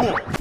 动。